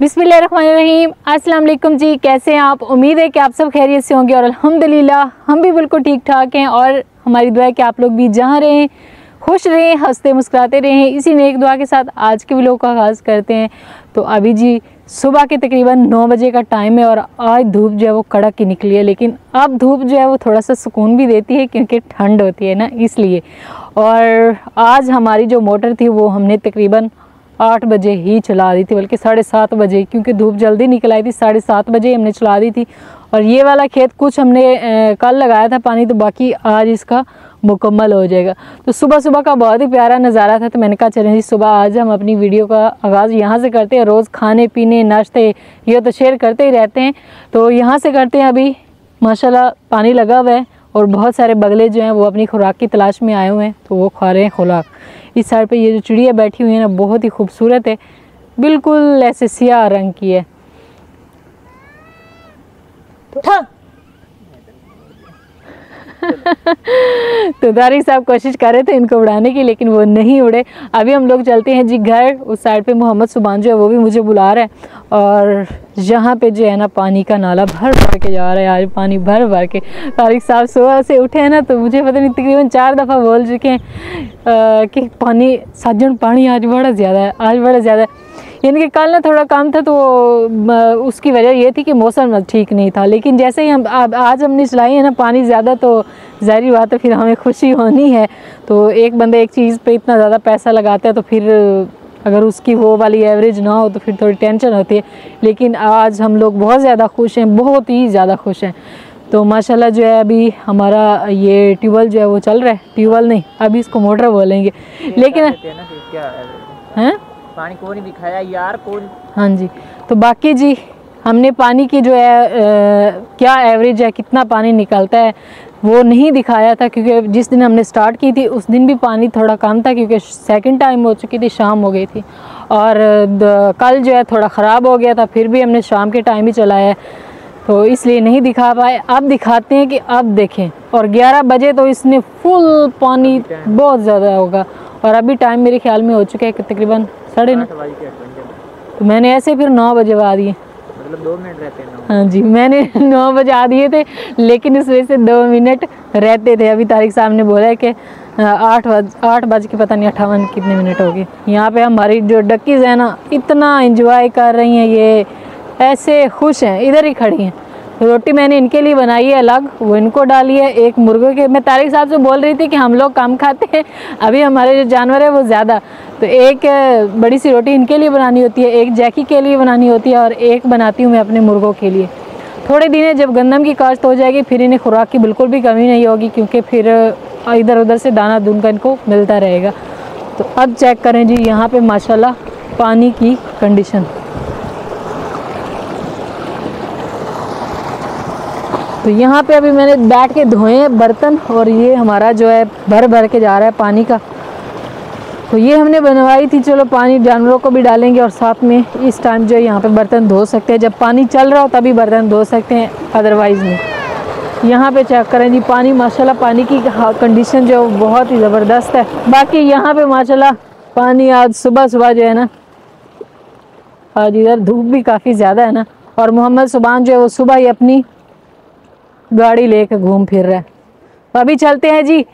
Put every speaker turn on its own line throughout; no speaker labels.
बिस्मिल्लाहिर्रहमानिर्रहीम। अस्सलाम जी, कैसे हैं आप? उम्मीद है कि आप सब खैरियत से होंगे और अल्हम्दुलिल्लाह, हम भी बिल्कुल ठीक ठाक हैं और हमारी दुआ है कि आप लोग भी जहाँ रहें, खुश रहें, हँसते मुस्कुराते रहें। इसी नेक दुआ के साथ आज के व्लॉग का आगाज़ करते हैं। तो अभी जी, सुबह के तकरीबन नौ बजे का टाइम है और आज धूप जो है वो कड़क की निकली है, लेकिन अब धूप जो है वो थोड़ा सा सुकून भी देती है क्योंकि ठंड होती है ना, इसलिए। और आज हमारी जो मोटर थी वो हमने तकरीबन आठ बजे ही चला दी थी, बल्कि साढ़े सात बजे, क्योंकि धूप जल्दी निकल आई थी, साढ़े सात बजे हमने चला दी थी। और ये वाला खेत कुछ हमने कल लगाया था पानी तो बाकी आज इसका मुकम्मल हो जाएगा। तो सुबह सुबह का बहुत ही प्यारा नज़ारा था तो मैंने कहा, चलें जी, सुबह आज हम अपनी वीडियो का आगाज़ यहाँ से करते हैं, रोज़ खाने, पीने, नाश्ते, ये तो शेयर करते ही रहते हैं। तो यहाँ से करते हैं अभी, माशाल्लाह, पानी लगा हुआ है, और बहुत सारे बगले जो हैं, वो अपनी खुराक की तलाश में आए हुए हैं तो वो खा रहे हैं खुराक। इस साइड पे ये जो चिड़िया बैठी हुई है ना, बहुत ही खूबसूरत है बिल्कुल ऐसे सियाह रंग की है। तो तारिक साहब कोशिश कर रहे थे इनको उड़ाने की, लेकिन वो नहीं उड़े। अभी हम लोग चलते हैं जी घर, उस साइड पे मोहम्मद सुबान जो है वो भी मुझे बुला रहा है। और यहाँ पे जो है ना पानी का नाला भर भर के जा रहा है आज, पानी भर भर के। तारिक साहब सुबह से उठे हैं ना तो मुझे पता नहीं, तकरीबन चार दफ़ा बोल चुके हैं कि पानी सज्जन पानी आज बड़ा ज़्यादा है, आज बड़ा ज़्यादा है। यानी कि कल ना थोड़ा काम था तो उसकी वजह ये थी कि मौसम ठीक नहीं था। लेकिन जैसे ही हम आज हमने चलाई है ना पानी ज़्यादा तो ज़ाहिर बात है फिर हमें खुशी होनी है। तो एक बंदा एक चीज़ पे इतना ज़्यादा पैसा लगाता है तो फिर अगर उसकी वो वाली एवरेज ना हो तो फिर थोड़ी टेंशन होती है। लेकिन आज हम लोग बहुत ज़्यादा खुश हैं बहुत ही ज़्यादा खुश हैं। तो माशाल्लाह जो है अभी हमारा ये ट्यूबवेल जो है वो चल रहा है। ट्यूबवेल नहीं अभी इसको मोटर बोलेंगे। लेकिन हैं?
पानी कौन नहीं दिखाया यार कौन
हाँ जी। तो बाकी जी हमने पानी की जो है आ, क्या एवरेज है कितना पानी निकलता है वो नहीं दिखाया था क्योंकि जिस दिन हमने स्टार्ट की थी उस दिन भी पानी थोड़ा कम था क्योंकि सेकंड टाइम हो चुकी थी शाम हो गई थी। और कल जो है थोड़ा ख़राब हो गया था फिर भी हमने शाम के टाइम ही चलाया है तो इसलिए नहीं दिखा पाए। अब दिखाते हैं कि अब देखें। और 11 बजे तो इसने फुल पानी बहुत ज़्यादा होगा। और अभी टाइम मेरे ख्याल में हो चुका है तकरीबन साढ़े नौ। तो मैंने ऐसे फिर नौ बजे आ दिए।
मतलब दो मिनट रहते हैं
हाँ जी मैंने नौ बजे आ दिए थे लेकिन इस वजह से दो मिनट रहते थे। अभी तारिक साहब ने बोला है कि आठ बज आठ बज के पता नहीं अट्ठावन कितने मिनट हो गए। यहाँ पे हमारी जो डक्कीज़ है ना इतना इंजॉय कर रही हैं ये ऐसे खुश हैं इधर ही खड़ी हैं। रोटी मैंने इनके लिए बनाई है अलग, वो इनको डाली है। एक मुर्गे के, मैं तारिक साहब से बोल रही थी कि हम लोग कम खाते हैं, अभी हमारे जो जानवर है वो ज़्यादा। तो एक बड़ी सी रोटी इनके लिए बनानी होती है, एक जैकी के लिए बनानी होती है और एक बनाती हूँ मैं अपने मुर्गों के लिए। थोड़े दिन जब गंदम की काश्त हो जाएगी, फिर इन्हें खुराक की बिल्कुल भी कमी नहीं होगी, क्योंकि फिर इधर उधर से दाना दून का इनको, मिलता रहेगा। तो अब चेक करें जी, यहाँ पे माशाल्लाह पानी की कंडीशन। तो यहाँ पे अभी मैंने बैठ के धोए हैं बर्तन और ये हमारा जो है भर भर के जा रहा है पानी का। तो ये हमने बनवाई थी, चलो पानी जानवरों को भी डालेंगे और साथ में इस टाइम जो है यहाँ पे बर्तन धो सकते हैं। जब पानी चल रहा हो तभी बर्तन धो सकते हैं अदरवाइज़ नहीं। यहाँ पे चेक करें जी, पानी, माशाल्लाह पानी की कंडीशन जो बहुत ही ज़बरदस्त है। बाकी यहाँ पे माशाल्लाह पानी आज सुबह सुबह जो है ना, आज इधर धूप भी काफ़ी ज़्यादा है ना। और मोहम्मद सुबान जो है वो सुबह ही अपनी गाड़ी लेकर घूम फिर रहा है। तो अभी चलते हैं जी।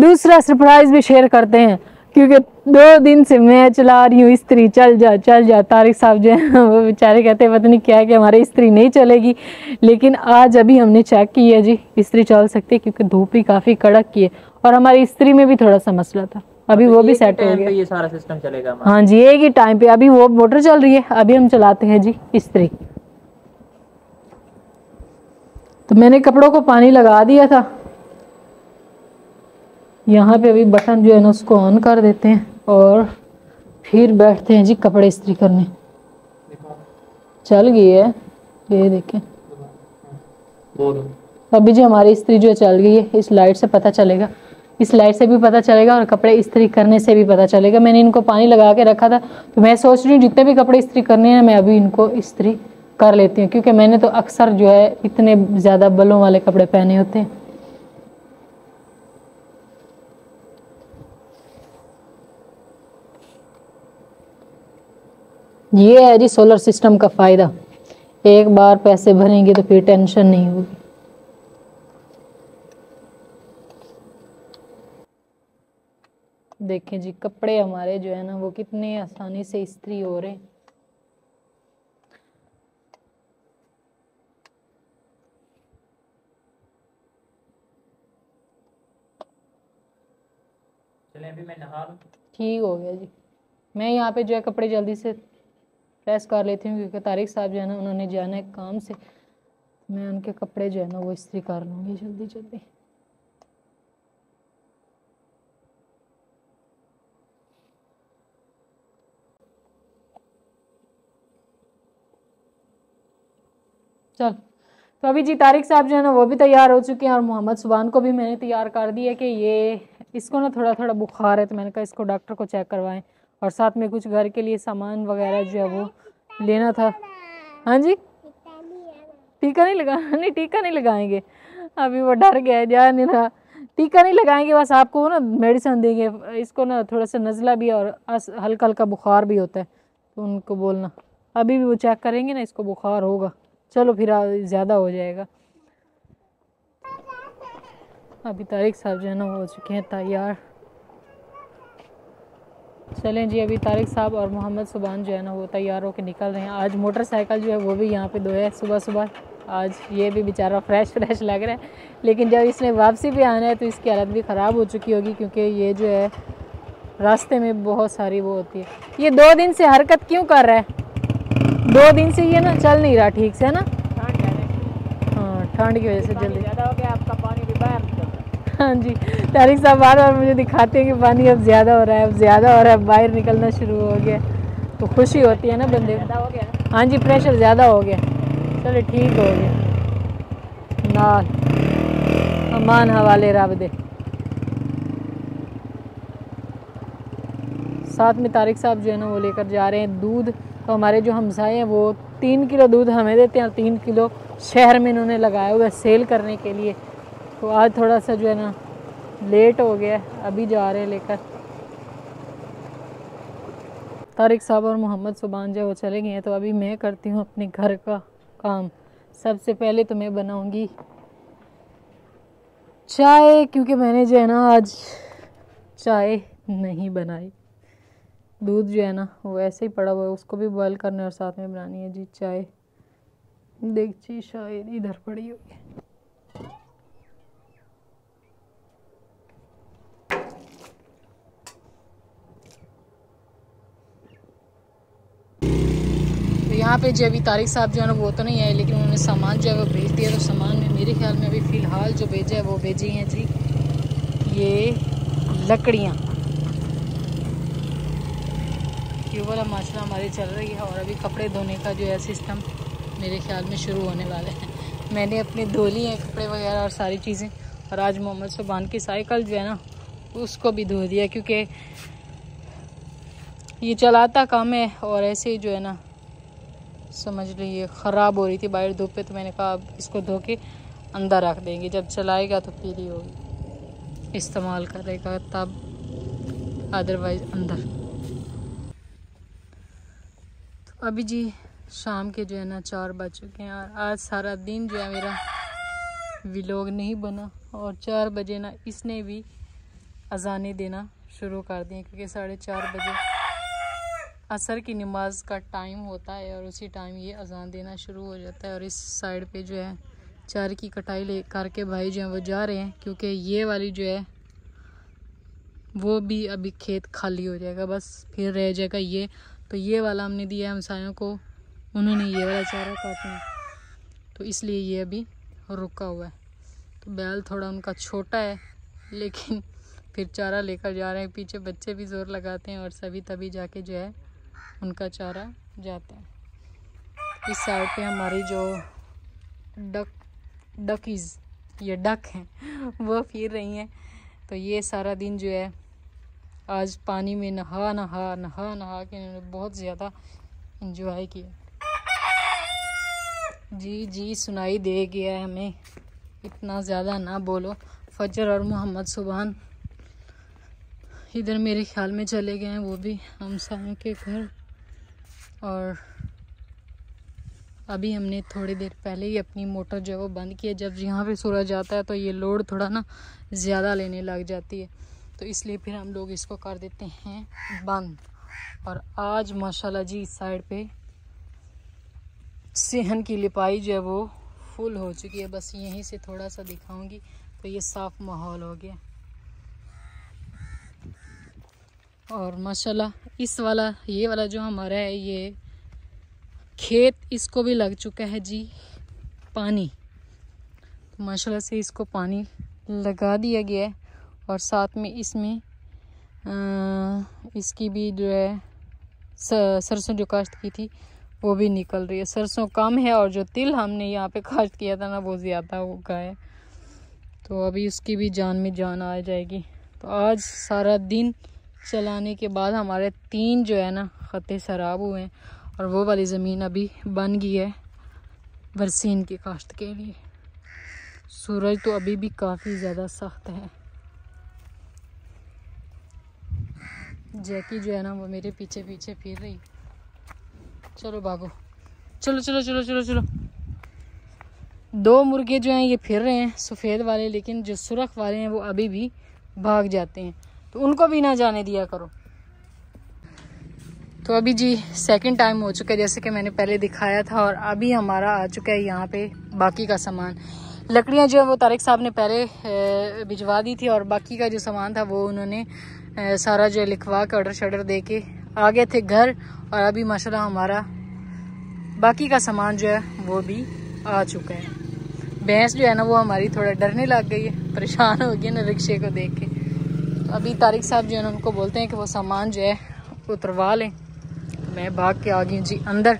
दूसरा सरप्राइज़ भी शेयर करते हैं क्योंकि दो दिन से मैं चला रही हूँ स्त्री चल जा चल जा। तारिक साहब जो है वो बेचारे कहते हैं पता नहीं क्या है कि हमारी स्त्री नहीं चलेगी। लेकिन आज अभी हमने चेक की है जी स्त्री चल सकती है क्योंकि धूप भी काफ़ी कड़क की है। और हमारी स्त्री में भी थोड़ा सा मसला था। अभी वो भी सेट हो गया।
ये सारा सिस्टम चलेगा
हाँ जी एक ही टाइम पे। अभी वो मोटर चल रही है अभी हम चलाते हैं जी स्त्री। तो मैंने कपड़ों को पानी लगा दिया था। यहाँ पे अभी बटन जो है ना, उसको ऑन कर देते हैं और फिर बैठते हैं जी कपड़े इस्त्री करने। चल गई है। ये देखें। अभी जी हमारी इस्त्री जो है चल गई है, इस लाइट से पता चलेगा। इस लाइट से भी पता चलेगा और कपड़े इस्त्री करने से भी पता चलेगा। मैंने इनको पानी लगा के रखा था। तो मैं सोच रही हूँ जितने भी कपड़े इस्त्री करने हैं, मैं अभी इनको इस्त्री कर लेती हूँ, क्योंकि मैंने तो अक्सर जो है इतने ज़्यादा बलों वाले कपड़े पहने होते हैं। ये है जी सोलर सिस्टम का फ़ायदा। एक बार पैसे भरेंगे तो फिर टेंशन नहीं होगी। देखें जी, कपड़े हमारे जो है ना, वो कितने आसानी से इस्त्री हो रहे हैं।
चले, अभी मैं नहा लूँ।
ठीक हो गया जी। मैं यहाँ पे जो है कपड़े जल्दी से प्रेस कर लेती हूँ क्योंकि तारिक साहब जो है ना, उन्होंने जाना है काम से मैं उनके कपड़े जो है ना वो इस्त्री कर लूँगी जल्दी जल्दी। चल तो अभी जी तारिक साहब जो है ना वो भी तैयार हो चुके हैं और मोहम्मद सुबान को भी मैंने तैयार कर दिया कि ये इसको ना थोड़ा थोड़ा बुखार है तो मैंने कहा इसको डॉक्टर को चेक करवाएँ। और साथ में कुछ घर के लिए सामान वगैरह जो है वो लेना था। हाँ जी? टीका नहीं लगा? नहीं, टीका नहीं लगाएँगे। अभी वो डर गया है जा नहीं था टीका नहीं लगाएँगे, बस आपको ना मेडिसिन देंगे। इसको ना थोड़ा सा नज़ला भी और हल्का हल्का बुखार भी होता है तो उनको बोलना। अभी भी वो चेक करेंगे ना, इसको बुखार होगा। चलो फिर ज़्यादा हो जाएगा। अभी तारिक साहब जो है ना वो हो चुके हैं तैयार। चलें जी अभी तारिक साहब और मोहम्मद सुबान जो है ना वो तैयार होकर निकल रहे हैं। आज मोटरसाइकिल जो है वो भी यहाँ पे दो है सुबह सुबह आज ये भी बेचारा फ्रेश फ्रेश लग रहा है। लेकिन जब इसने वापसी भी आना है तो इसकी हालत भी ख़राब हो चुकी होगी क्योंकि ये जो है रास्ते में बहुत सारी वो होती है। ये दो दिन से हरकत क्यों कर रहा है? दो दिन से ये ना चल नहीं रहा ठीक से है ना? हाँ। ठंड की वजह से जल्दी
ज़्यादा हो गया आपका पानी भी बाहर
हाँ जी तारिक साहब बार बार मुझे दिखाते हैं कि पानी अब ज़्यादा हो रहा है अब ज़्यादा हो रहा है बाहर निकलना शुरू हो गया। तो खुशी होती है ना बंदे
ज़्यादा हो गया?
हाँ जी प्रेशर ज़्यादा हो गया। चलो ठीक हो गया। नाल। अमान हवाले रब दे। साथ में तारिक साहब जो है ना वो लेकर जा रहे हैं दूध। तो हमारे जो हमसाए हैं वो तीन किलो दूध हमें देते हैं और तीन किलो शहर में इन्होंने लगाया हुआ है सेल करने के लिए। तो आज थोड़ा सा जो है ना लेट हो गया अभी जा रहे हैं लेकर। तारिक साहब और मोहम्मद सुबान जो वो चले गए हैं तो अभी मैं करती हूँ अपने घर का काम। सबसे पहले तो मैं बनाऊँगी चाय, क्योंकि मैंने जो है ना आज चाय नहीं बनाई। दूध जो है ना, वो ऐसे ही पड़ा हुआ है, उसको भी बॉयल करना है और साथ में बनानी है जी चाय। देखिए, शायद इधर पड़ी हुई यहाँ पे जो अभी तारिक साहब जो है ना, वो तो नहीं आए, लेकिन उन्होंने सामान जो है वो भेज दिया तो सामान में मेरे ख्याल में अभी फ़िलहाल जो भेजा है, वो भेजी हैं जी। ये लकड़ियाँ। ये वाला माशरा हमारी चल रही है और अभी कपड़े धोने का जो है सिस्टम मेरे ख्याल में शुरू होने वाले हैं। मैंने अपने धो लिए हैं कपड़े वगैरह और सारी चीज़ें, और आज मोहम्मद सुबान की साइकिल जो है ना, उसको भी धो दिया, क्योंकि ये चलाता कम है, और ऐसे ही जो है ना समझ लीजिए ख़राब हो रही थी, बाहर धूप पे तो मैंने कहा, अब इसको धो के अंदर रख देंगे, जब चलाएगा तो ही होगी। इस्तेमाल करेगा तब अदरवाइज़ अंदर। तो अभी जी, शाम के जो है ना, चार बज चुके हैं, और आज सारा दिन जो है मेरा व्लॉग नहीं बना, और चार बजे ना इसने भी अजाने देना शुरू कर दिए, क्योंकि साढ़े चार बजे असर की नमाज़ का टाइम होता है और उसी टाइम ये अजान देना शुरू हो जाता है और इस साइड पे जो है, चार की कटाई ले करके भाई जो है वो जा रहे हैं क्योंकि ये वाली जो है, वो भी अभी खेत खाली हो जाएगा, बस फिर रह जाएगा ये। तो ये वाला हमने दिया है हमसायों को, उन्होंने ये वाला चारा काटना तो इसलिए ये अभी रुका हुआ है। तो बैल थोड़ा उनका छोटा है, लेकिन फिर चारा लेकर जा रहे हैं, पीछे बच्चे भी ज़ोर लगाते हैं और सभी तभी जाके जो है उनका चारा जाता है। इस साइड पे हमारी जो डक, डकीज़, ये डक हैं, वो फिर रही हैं। तो ये सारा दिन जो है, आज पानी में नहा नहा नहा नहा के इन्होंने बहुत ज़्यादा इंजॉय किया। जी जी, सुनाई दे गया है हमें। इतना ज़्यादा ना बोलो। फजर और मोहम्मद सुबहान इधर मेरे ख्याल में चले गए हैं, वो भी हम के घर। और अभी हमने थोड़ी देर पहले ही अपनी मोटर जो है वो बंद की है। जब यहाँ पे सूरज आता है तो ये लोड थोड़ा ना ज़्यादा लेने लग जाती है। तो इसलिए फिर हम लोग इसको कर देते हैं बंद। और आज माशाल्लाह जी इस साइड पे सेहन की लिपाई जो है वो फुल हो चुकी है। बस यहीं से थोड़ा सा दिखाऊँगी तो ये साफ़ माहौल हो गया। और माशाल्लाह, इस वाला, ये वाला जो हमारा है, ये खेत इसको भी लग चुका है जी, पानी। तो माशाल्लाह से इसको पानी लगा दिया गया है और साथ में इसमें इसकी भी जो है सरसों जो काश्त की थी, वो भी निकल रही है। सरसों कम है और जो तिल हमने यहाँ पे काश्त किया था ना, वो ज़्यादा उगा है। तो अभी उसकी भी जान में जान आ जाएगी। तो आज सारा दिन चलाने के बाद हमारे तीन जो है ना ख़ते शराब हुए हैं और वो वाली ज़मीन अभी बन गई है बरसीन की काश्त के लिए। सूरज तो अभी भी काफ़ी ज़्यादा सख्त है। जैकी जो है ना वो मेरे पीछे पीछे फिर रही। चलो भागो चलो चलो चलो चलो चलो। दो मुर्गे जो हैं ये फिर रहे हैं, सफ़ेद वाले, लेकिन जो सुरख वाले हैं वो अभी भी भाग जाते हैं। तो उनको भी ना जाने दिया करो। तो अभी जी सेकंड टाइम हो चुका है, जैसे कि मैंने पहले दिखाया था, और अभी हमारा आ चुका है यहाँ पे बाकी का सामान। लकड़ियाँ जो है, वो तारिक साहब ने पहले भिजवा दी थी, और बाकी का जो सामान था, वो उन्होंने सारा जो लिखवा के ऑर्डर शर्डर दे के आ गए थे घर, और अभी माशाल्लाह हमारा बाकी का सामान जो है, वो भी आ चुका है। भैंस जो है ना, वो हमारी थोड़ा डरने लग गई है, परेशान हो गई ना, रिक्शे को देख के। अभी तारिक साहब जो है, उनको बोलते हैं कि वो सामान जो है उतरवा लें। मैं भाग के आ गई जी अंदर।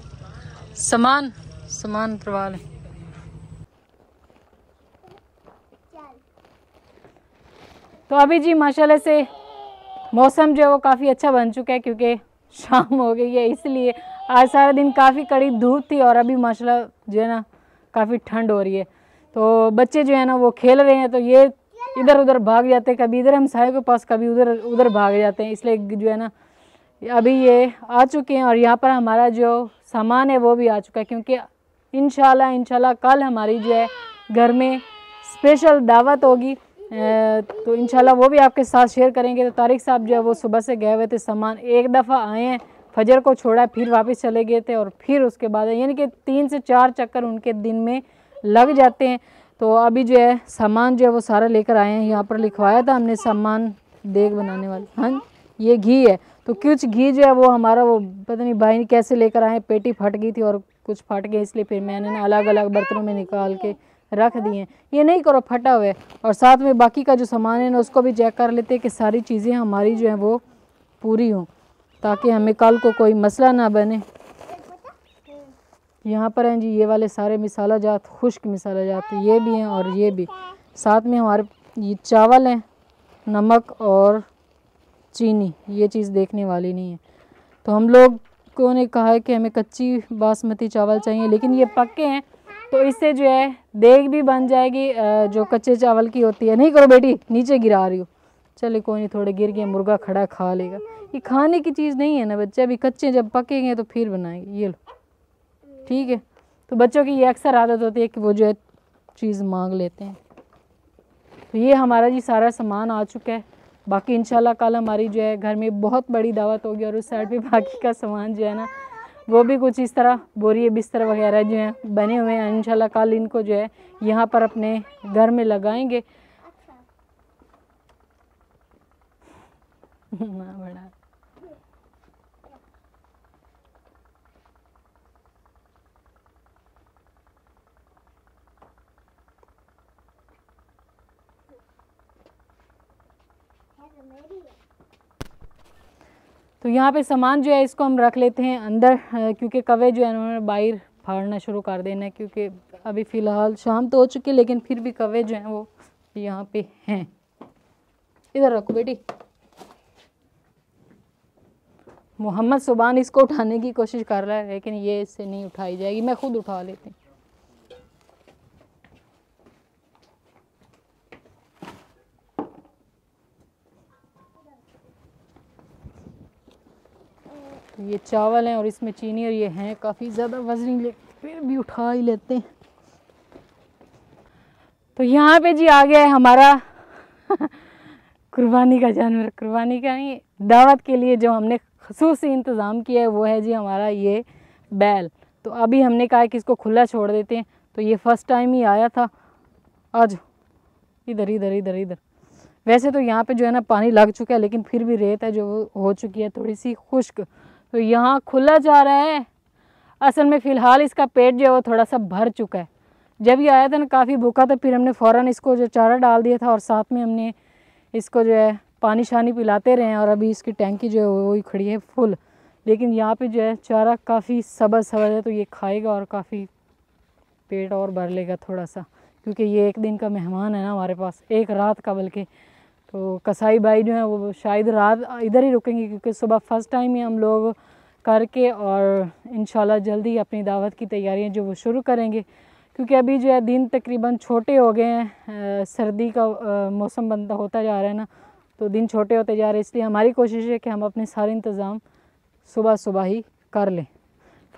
सामान सामान उतरवा लें। तो अभी जी, माशाल्लाह से मौसम जो है वो काफ़ी अच्छा बन चुका है, क्योंकि शाम हो गई है, इसलिए आज सारा दिन काफ़ी कड़ी धूप थी और अभी माशाल्लाह जो है ना, काफ़ी ठंड हो रही है। तो बच्चे जो है ना, वो खेल रहे हैं तो ये इधर उधर भाग जाते हैं, कभी इधर हम साय के पास, कभी उधर उधर भाग जाते हैं। इसलिए जो है ना, अभी ये आ चुके हैं और यहाँ पर हमारा जो सामान है वो भी आ चुका है, क्योंकि इन इंशाल्लाह कल हमारी जो है घर में स्पेशल दावत होगी। तो इंशाल्लाह वो भी आपके साथ शेयर करेंगे। तो तारिक साहब जो है वो सुबह से गए हुए थे, सामान एक दफ़ा आए हैं, फजर को छोड़ा, फिर वापस चले गए थे और फिर उसके बाद, यानी कि तीन से चार चक्कर उनके दिन में लग जाते हैं। तो अभी जो है, सामान जो है वो सारा लेकर आए हैं। यहाँ पर लिखवाया था हमने सामान, देग बनाने वाले। हाँ ये घी है। तो कुछ घी जो है वो हमारा वो पता नहीं भाई कैसे लेकर आए पेटी फट गई थी और कुछ फट गए, इसलिए फिर मैंने ना अलग अलग बर्तनों में निकाल के रख दिए ये नहीं करो, फटा हुआ है। और साथ में बाकी का जो सामान है ना, उसको भी चेक कर लेते हैं कि सारी चीज़ें हमारी जो हैं वो पूरी हों, ताकि हमें कल को कोई मसला ना बने। यहाँ पर हैं जी, ये वाले सारे मिसाला जात, खुश्क मिसाला जात, ये भी हैं और ये भी। साथ में हमारे, ये चावल हैं, नमक और चीनी, ये चीज़ देखने वाली नहीं है। तो हम लोग को ने कहा है कि हमें कच्ची बासमती चावल चाहिए, लेकिन ये पक्के हैं तो इससे जो है, देग भी बन जाएगी जो कच्चे चावल की होती है। नहीं करो बेटी, नीचे गिरा रही हो। चले कोई नहीं, थोड़े गिर गए, मुर्गा खड़ा खा लेगा। ये खाने की चीज़ नहीं है ना बच्चे, अभी कच्चे जब पकेंगे तो फिर बनाएँगे, ये लो। ठीक है? तो बच्चों की ये अक्सर आदत होती है कि वो जो है चीज़ मांग लेते हैं। तो ये हमारा जी सारा सामान आ चुका है। बाकी इंशाल्लाह कल हमारी जो है घर में बहुत बड़ी दावत होगी और उस साइड पे बाकी का सामान जो है ना, वो भी कुछ इस तरह बोरी बिस्तर वगैरह जो है बने हुए हैं। इंशाल्लाह कल इनको जो है यहाँ पर अपने घर में लगाएँगे। बड़ा। तो यहाँ पे सामान जो है इसको हम रख लेते हैं अंदर क्योंकि कवे जो है उन्होंने बाहर फाड़ना शुरू कर देना है, क्योंकि अभी फ़िलहाल शाम तो हो चुकी है, लेकिन फिर भी कवे जो हैं वो यहाँ पे हैं। इधर रखो बेटी। मोहम्मद सुबान इसको उठाने की कोशिश कर रहा है, लेकिन ये इससे नहीं उठाई जाएगी, मैं खुद उठा लेती हूँ। ये चावल हैं और इसमें चीनी और ये हैं काफ़ी ज़्यादा वजनी फिर भी उठा ही लेते हैं। तो यहाँ पे जी आ गया है हमारा कुर्बानी का जानवर। कुर्बानी का नहीं, दावत के लिए जो हमने खसूस इंतज़ाम किया है, वो है जी हमारा ये बैल। तो अभी हमने कहा कि इसको खुला छोड़ देते हैं। तो ये फ़र्स्ट टाइम ही आया था। आज, इधर इधर इधर इधर। वैसे तो यहाँ पे जो है ना पानी लग चुका है, लेकिन फिर भी रेत है जो हो चुकी है, थोड़ी सी खुश्क। तो यहाँ खुला जा रहा है। असल में फ़िलहाल इसका पेट जो है वो थोड़ा सा भर चुका है। जब ये आया था ना, काफ़ी भूखा था, फिर हमने फ़ौर इसको जो चारा डाल दिया था और साथ में हमने इसको जो है पानी शानी पिलाते रहे हैं और अभी इसकी टैंकी जो है वही खड़ी है फुल। लेकिन यहाँ पे जो है चारा काफ़ी सबज सबज है तो ये खाएगा और काफ़ी पेट और भर लेगा थोड़ा सा, क्योंकि ये एक दिन का मेहमान है ना हमारे पास, एक रात का बल्कि तो कसाई भाई जो है वो शायद रात, इधर ही रुकेंगे क्योंकि सुबह फ़र्स्ट टाइम ही हम लोग करके और इन जल्दी अपनी दावत की तैयारियाँ जो वो शुरू करेंगे। क्योंकि अभी जो है दिन तकरीबन छोटे हो गए हैं सर्दी का मौसम बनता होता जा रहा है ना तो दिन छोटे होते जा रहे हैं, इसलिए हमारी कोशिश है कि हम अपने सारे इंतज़ाम सुबह सुबह ही कर लें।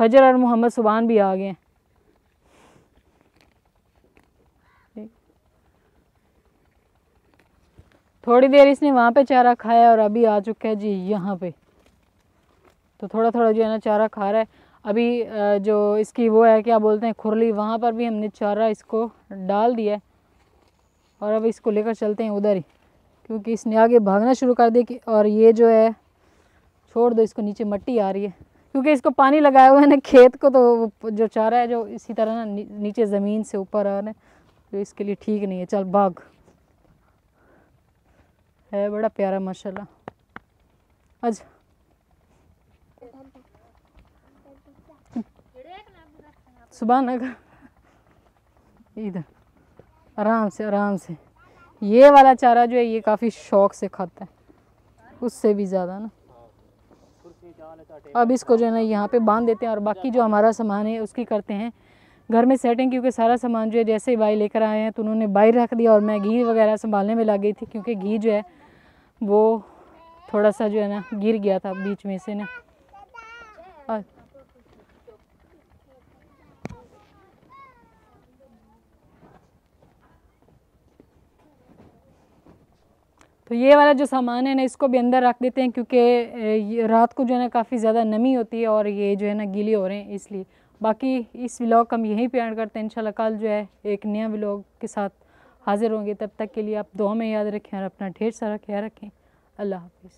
फजर और मोहम्मद सुबहान भी आ गए हैं। थोड़ी देर इसने वहाँ पे चारा खाया और अभी आ चुका है जी यहाँ पे। तो थोड़ा थोड़ा जो है ना चारा खा रहा है। अभी जो इसकी वो है, क्या बोलते हैं, खुरली, वहाँ पर भी हमने चारा इसको डाल दिया है। और अब इसको लेकर चलते हैं उधर ही, क्योंकि इसने आगे भागना शुरू कर दिया कि, और ये जो है, छोड़ दो, इसको नीचे मट्टी आ रही है। क्योंकि इसको पानी लगाया हुआ है ना खेत को तो जो चारा है, जो इसी तरह ना, नीचे ज़मीन से ऊपर आ रहा है तो इसके लिए ठीक नहीं है। चल भाग। है, बड़ा प्यारा, माशाल्लाह। आज। सुबह नगर इधर आराम से आराम से। ये वाला चारा जो है, ये काफ़ी शौक से खाता है। उससे भी ज़्यादा ना। अब इसको जो है ना, यहाँ पे बाँध देते हैं और बाकी जो हमारा सामान है, उसकी करते हैं। घर में सेटिंग क्योंकि सारा सामान जो है, जैसे ही भाई लेकर आए हैं तो उन्होंने बाहर रख दिया और मैं घी वगैरह संभालने में लग गई थी, क्योंकि घी जो है वो थोड़ा सा जो है ना, गिर गया था बीच में से ना। और तो ये वाला जो सामान है ना, इसको भी अंदर रख देते हैं क्योंकि रात को जो है ना काफ़ी ज़्यादा नमी होती है और ये जो है ना गीले हो रहे हैं इसलिए। बाकी इस व्लॉग हम यहीं पे एंड करते हैं। इंशाल्लाह कल जो है एक नया व्लॉग के साथ हाज़िर होंगे, तब तक के लिए आप दुआ में याद रखें और अपना ढेर सारा ख्याल रखें। अल्लाह हाफिज़।